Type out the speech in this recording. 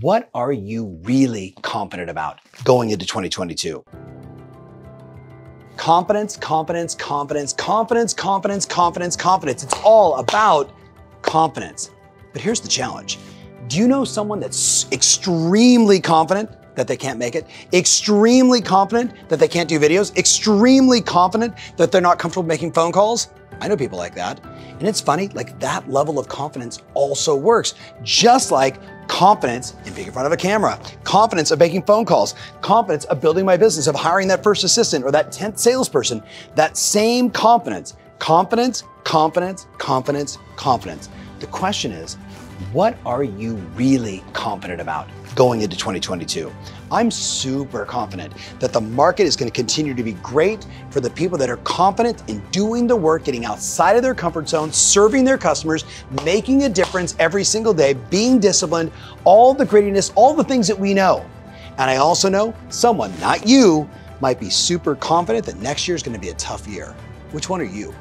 What are you really confident about going into 2022? Confidence, confidence, confidence, confidence, confidence, confidence, confidence. It's all about confidence. But here's the challenge. Do you know someone that's extremely confident that they can't make it, extremely confident that they can't do videos, extremely confident that they're not comfortable making phone calls? I know people like that. And it's funny, like that level of confidence also works, just like confidence in being in front of a camera, confidence of making phone calls, confidence of building my business, of hiring that first assistant or that 10th salesperson. That same confidence, confidence, confidence, confidence, confidence. The question is, what are you really confident about going into 2022? I'm super confident that the market is going to continue to be great for the people that are confident in doing the work, getting outside of their comfort zone, serving their customers, making a difference every single day, being disciplined, all the grittiness, all the things that we know. And I also know someone, not you, might be super confident that next year is going to be a tough year. Which one are you?